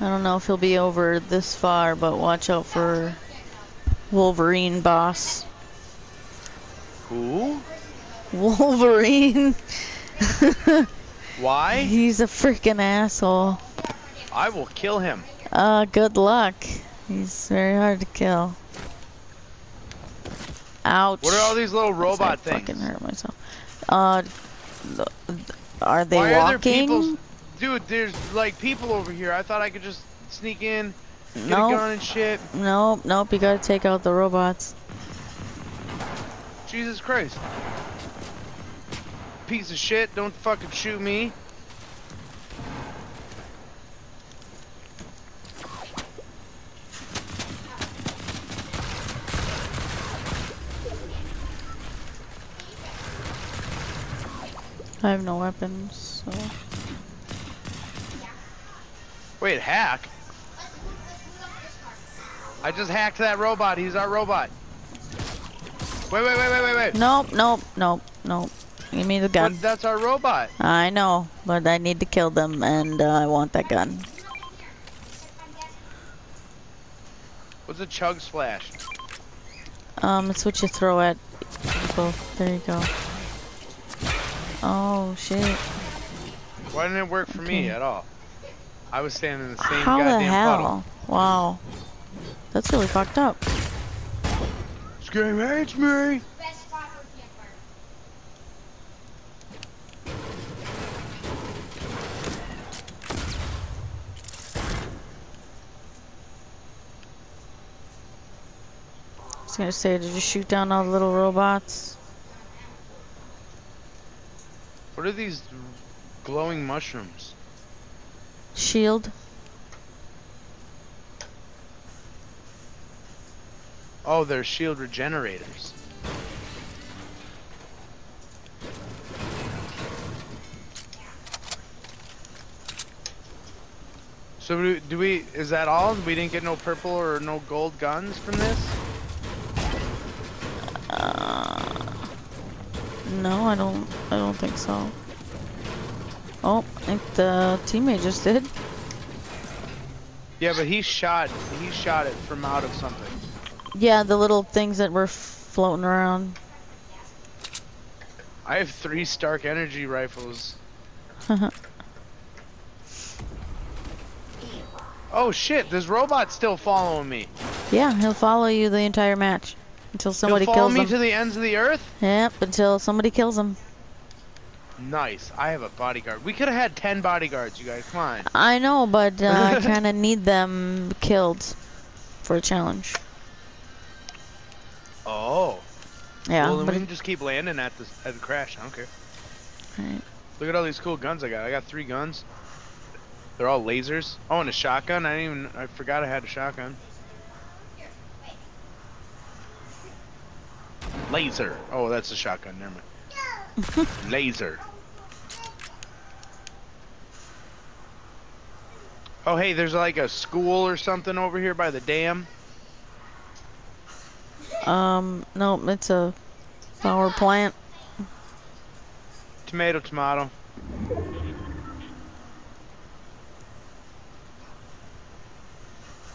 I don't know if he'll be over this far, but watch out for Wolverine boss. Who? Wolverine. Why? He's a freaking asshole. I will kill him. Uh, good luck. He's very hard to kill. Ouch. What are all these little robot I robot fucking things? hurt myself. Uh, are they Why are there walking? people? Dude, there's like people over here. I thought I could just sneak in, get a Nope, gun and shit. nope, nope. You gotta take out the robots. Jesus Christ. Piece of shit, don't fucking shoot me. I have no weapons, so. Wait, hack? I just hacked that robot. He's our robot. Wait, wait, wait, wait, wait, wait. Nope, nope, nope, nope. Give me the gun. But that's our robot. I know, but I need to kill them, and uh, I want that gun. What's a chug splash? Um, it's what you throw at people. There you go. Oh shit! Why didn't it work for me at all? I was standing in the same How the hell? puddle. Wow, that's really fucked up. Scream hates me. Best spot for campfire. I was gonna say, did you shoot down all the little robots? What are these glowing mushrooms? Shield. Oh, they're shield regenerators. So do, do we? Is that all? We didn't get no purple or no gold guns from this. Uh, no, I don't. I don't think so. Oh, I think the teammate just did. Yeah, but he shot. He shot it from out of something. Yeah, the little things that were floating around. I have three Stark Energy rifles. Oh shit! This robot's still following me. yeah, he'll follow you the entire match until somebody He'll follow kills me him. to the ends of the earth. Yep, until somebody kills him. Nice. I have a bodyguard. We could have had ten bodyguards, you guys. Come on. I know, but uh, I kind of need them killed for a challenge. Oh. Yeah, well, then but we can just keep landing at the at the crash. I don't care. Right. Look at all these cool guns I got. I got three guns. They're all lasers. Oh, and a shotgun. I didn't even. I forgot I had a shotgun. Laser. Oh, that's a shotgun. Never mind. Laser. Oh, hey, there's like a school or something over here by the dam. um, no, it's a power plant. Tomato, tomato.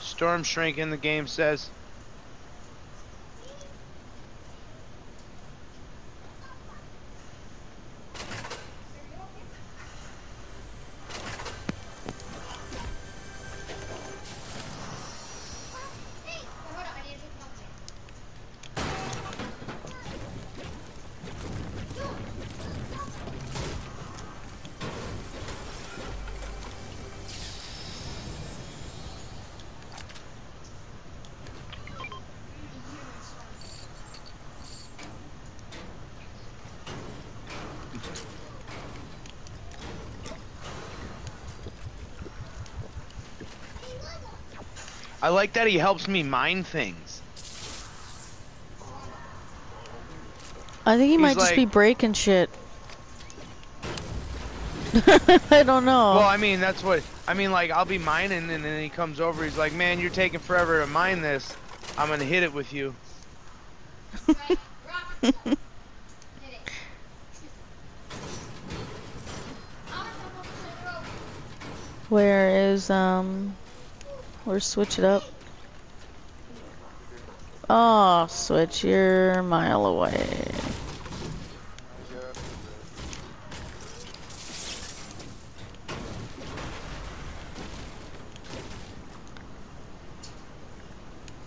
Storm Shrink in the game says. I like that he helps me mine things. I think he He's might just be breaking shit. I don't know. Well, I mean, that's what. I mean, like, I'll be mining, and then he comes over. He's like, "Man, you're taking forever to mine this. I'm gonna hit it with you." Right, rock. Hit it. I'm gonna jump up to the rope. Where is um or switch it up. Oh, switch, you're a mile away. I got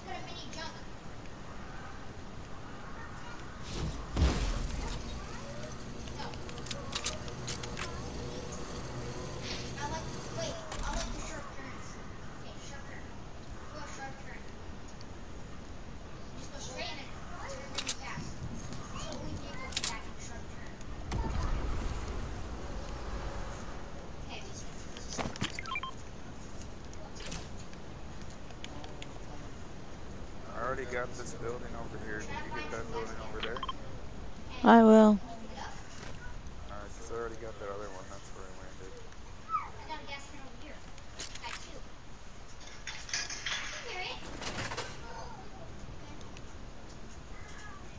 Got a mini junk. No. I like, wait, I like the sharp turns. Okay, sharp turn. Go sharp turn. Just go straight and then turn really fast. So we can go back in sharp turn. Okay, this is, this is I already got this building over here. Did you get that building over there? I will. Alright, 'cause I already got that other one. That's where I landed. I got a gas can over here. Got two.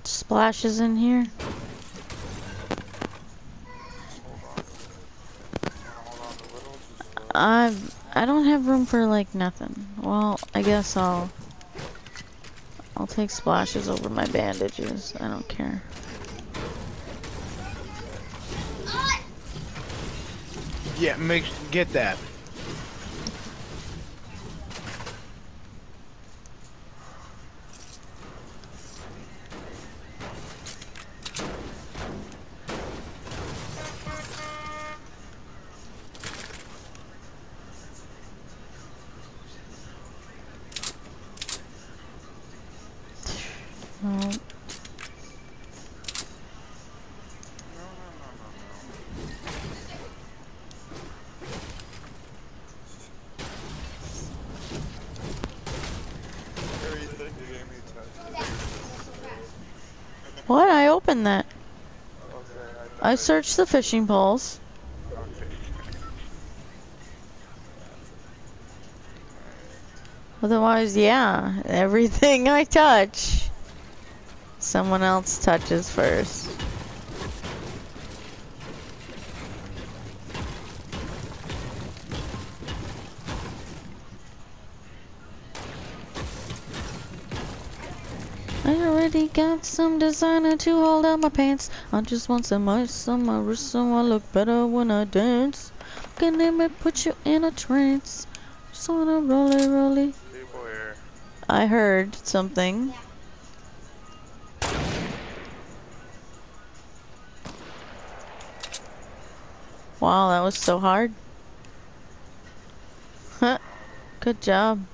Splashes in here. Hold on. Wanna hold on a little? Just a little. I've I don't have room for like nothing. Well, I guess I'll take splashes over my bandages. I don't care. Yeah, make get that. No. No, no, no, no, no. Harry, you think you gave me a touch? that's so fast. What? I opened that. Okay, I searched the fishing poles. Otherwise, yeah, everything I touch, someone else touches first. I already got some designer to hold up my pants. I just want some ice on my wrist so I look better when I dance. Can me put you in a trance. Just wanna roll it, roll it. People here. I heard something. Wow, that was so hard. Huh. Good job.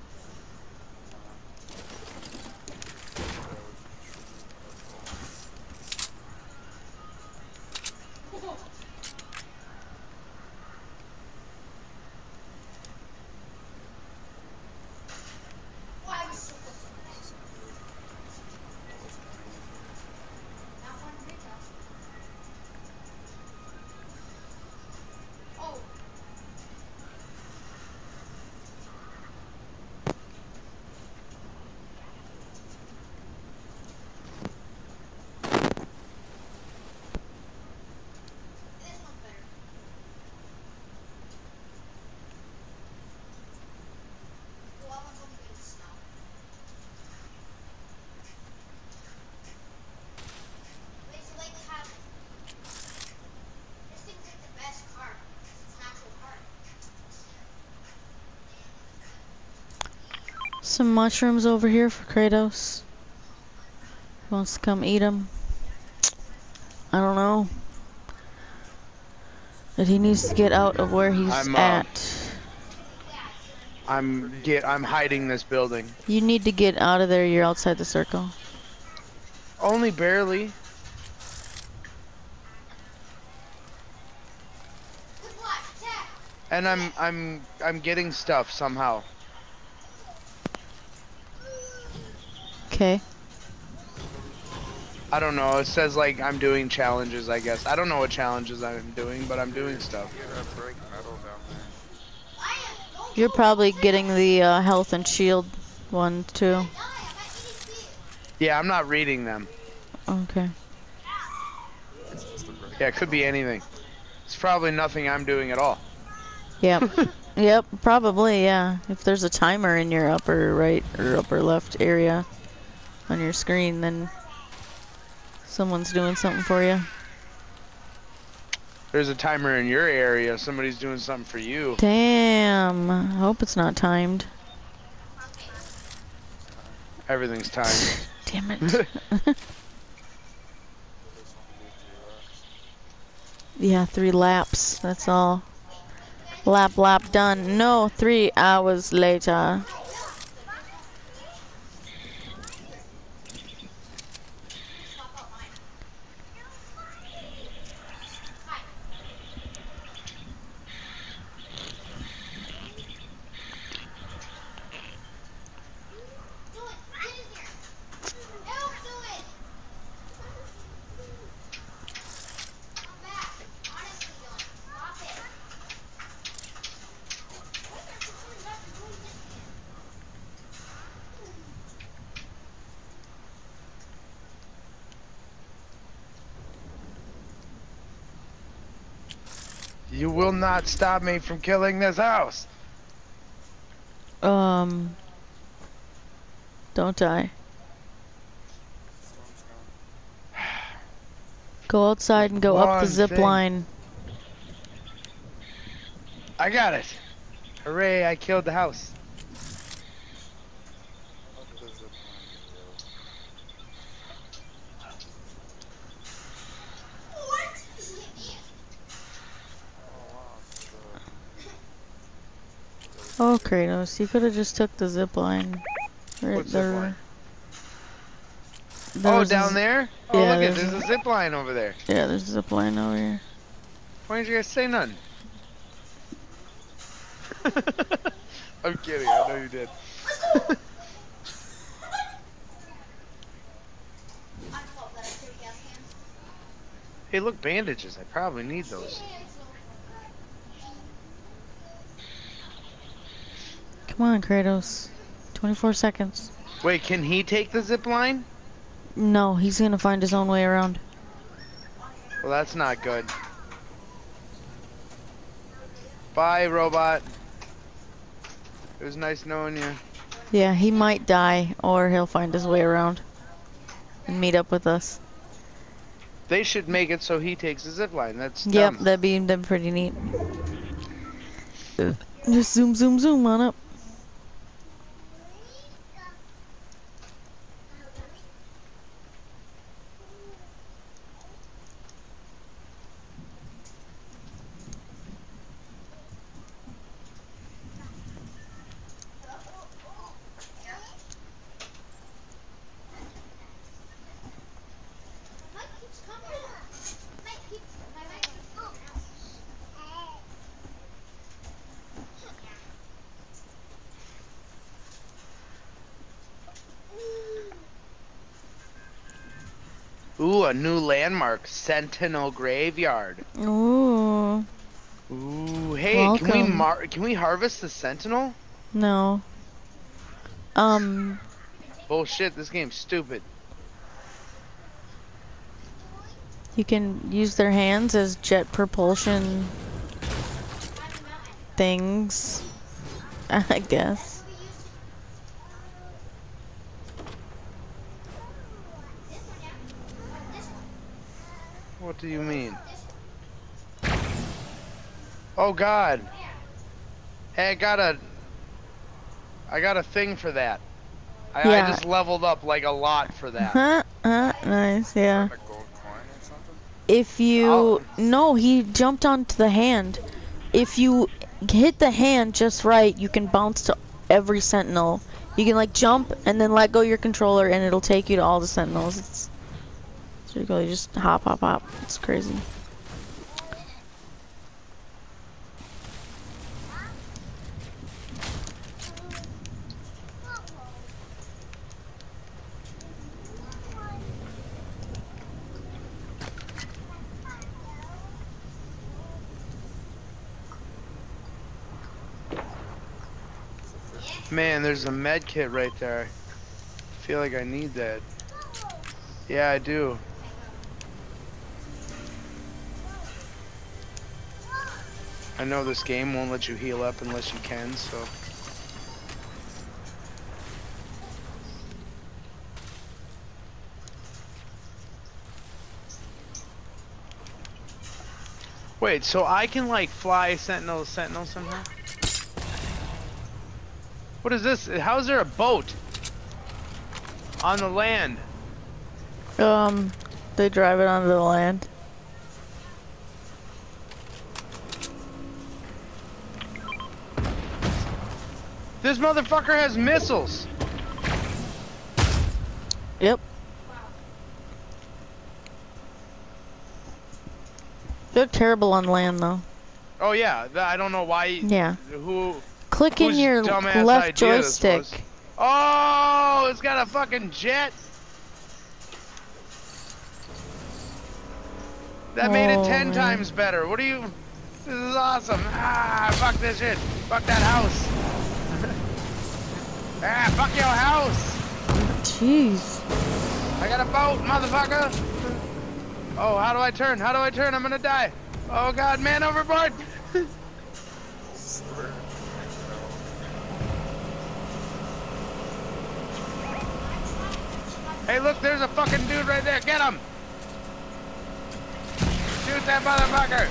Some mushrooms over here for Kratos. He wants to come eat them. I don't know. But he needs to get out of where he's I'm, uh, at. I'm get I'm hiding this building. You need to get out of there. You're outside the circle. Only barely. Good luck, attack! And I'm I'm I'm getting stuff somehow. Okay. I don't know. It says like I'm doing challenges, I guess. I don't know what challenges I'm doing, but I'm doing stuff. Get that break metal down there. I am don't You're probably getting the uh, health and shield one too. Die, I'm at EDC. Yeah, I'm not reading them. Okay. It's just a break. Yeah, it could be anything. It's probably nothing I'm doing at all. Yep. Yep, probably, yeah. If there's a timer in your upper right or upper left area on your screen, then someone's doing something for you. There's a timer in your area. Somebody's doing something for you. Damn. I hope it's not timed. Everything's timed. Damn it. There's only three laps. yeah, three laps. That's all. Lap, lap, done. No, three hours later. Swap out mine. Do it. Get in here. Help do it. Come back. Honestly, Dylan. Stop it. Why are you coming back and doing this again? You will not stop me from killing this house. Um. Don't die. Go outside and go up the zip thing. line. I got it. Hooray, I killed the house. Look at the zip line details. What? He hit me. Oh wow, it's the Oh, Kratos, you could have just took the zip line. Right What zip there. line? There oh, down there? Oh, yeah, look at there's there's a zip line over there. Yeah, there's a zip line over here. Why didn't you guys say none? I'm kidding, I know you did. I just love that I took gas cans. hey, look, bandages. I probably need those. Come on, Kratos. 24 seconds. Wait, can he take the zip line? No, he's gonna find his own way around. Well, that's not good. Bye, robot. It was nice knowing you. Yeah, he might die, or he'll find his way around and meet up with us. They should make it so he takes the zip line. That's Yep, dumb. that'd be that'd be pretty neat. Just zoom, zoom, zoom on up. Ooh, a new landmark, Sentinel Graveyard. Ooh, Ooh, hey, can we mar- can we harvest the Sentinel? no. Um, Bullshit, this game's stupid. you can use their hands as jet propulsion things. I guess. We used to. This one, yeah. This one. What do you mean? Oh God. Hey, I got a I got a thing for that. I, Yeah. I just leveled up like a lot for that. Huh? Huh? Nice, yeah. A gold coin or something? If you Oh. no, he jumped onto the hand. If you hit the hand just right, you can bounce to every sentinel. You can like jump and then let go your controller, and it'll take you to all the sentinels. It's, cool. You just hop, hop, hop. It's crazy. Man, there's a med kit right there. I feel like I need that. Yeah, I do. I know this game won't let you heal up unless you can, so. Wait, so I can like fly Sentinel to Sentinel somehow? What is this? How is there a boat on the land? Um, they drive it onto the land. This motherfucker has missiles. Yep. They're terrible on land though. Oh yeah, I don't know why. Yeah. Who? Click in your left joystick. Oh, it's got a fucking jet. That made it ten man. times better. What are you? This is awesome. Ah, fuck this shit. Fuck that house. Ah, fuck your house. Jeez. I got a boat, motherfucker. Oh, how do I turn? How do I turn? I'm gonna die. Oh god, man overboard. Hey, look, there's a fucking dude right there. Get him. Shoot that motherfucker.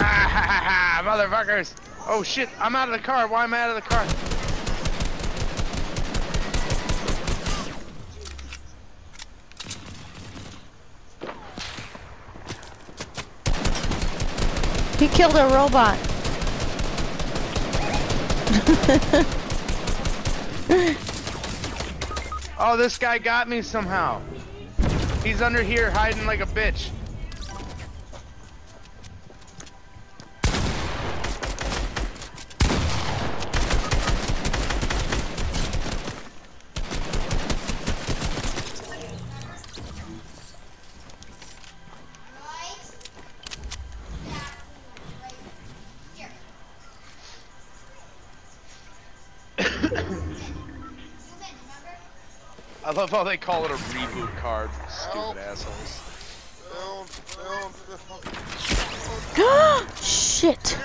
Ah, ha, ha, motherfuckers. Oh shit, I'm out of the car. Why am I out of the car? He killed a robot. Oh, this guy got me somehow. He's under here hiding like a bitch. I love how they call it a reboot card. Help. Stupid assholes. Build, build, Shit.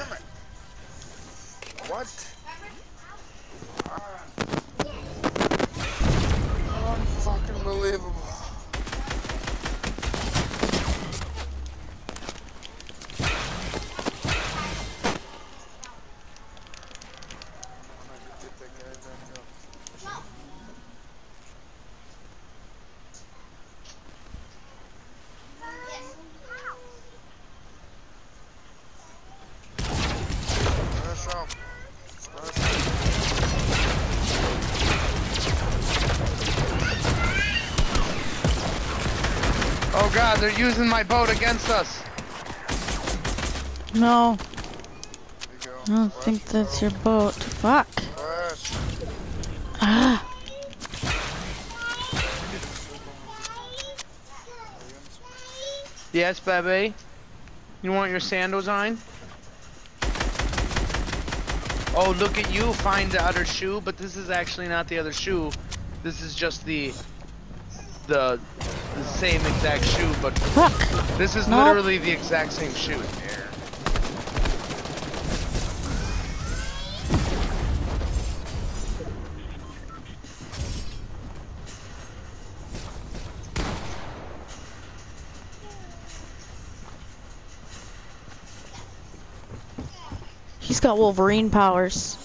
They're using my boat against us. No, There you go. I don't think that's your boat. Fuck. Flash. Ah. Yes, baby. You want your sandals on? Oh, look at you find the other shoe, but this is actually not the other shoe. This is just the the the same exact shoe, but Fuck. this is literally the exact same shoe. He's got Wolverine powers.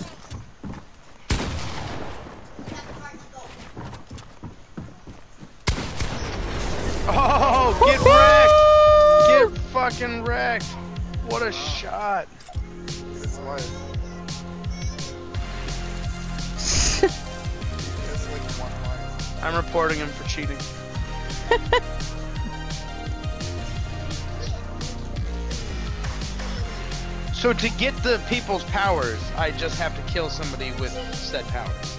Oh, get wrecked! Get fucking wrecked! What a shot! It's life. It's like one life. I'm reporting him for cheating. so to get the people's powers, I just have to kill somebody with said powers.